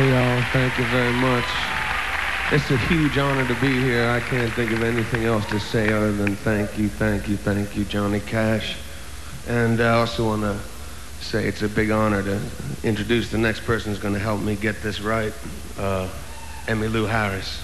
Hey, y'all. Thank you very much. It's a huge honor to be here. I can't think of anything else to say other than thank you, thank you, thank you, Johnny Cash. And I also want to say it's a big honor to introduce the next person who's going to help me get this right, uh, Emmylou Harris.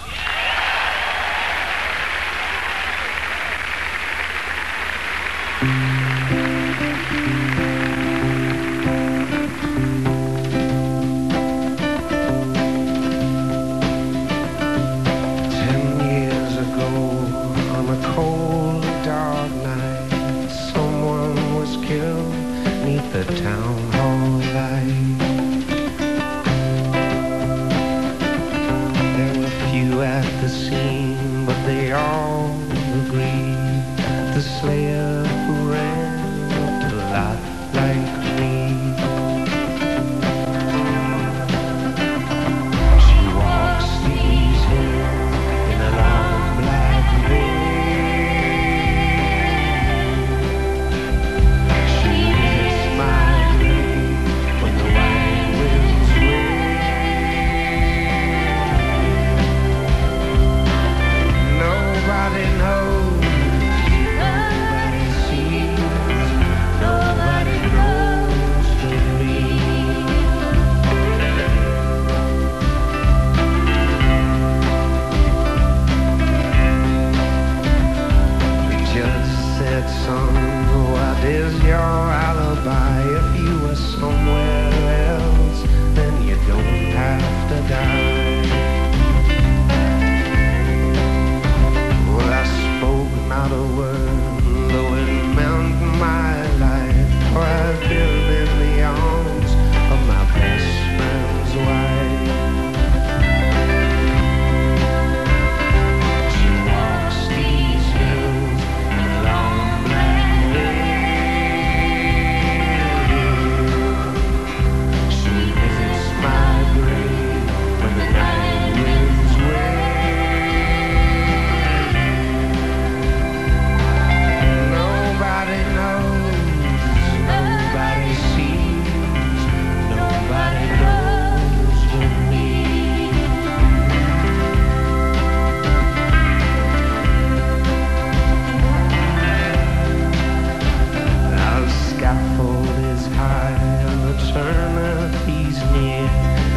he's near.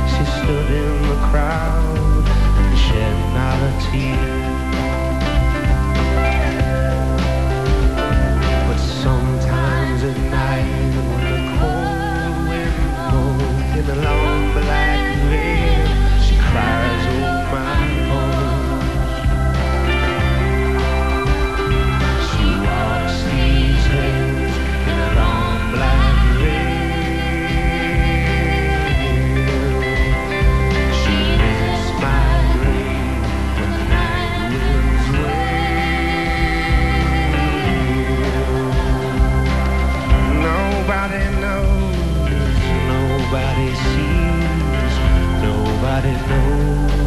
She stood in the crowd and shed not a tear. you.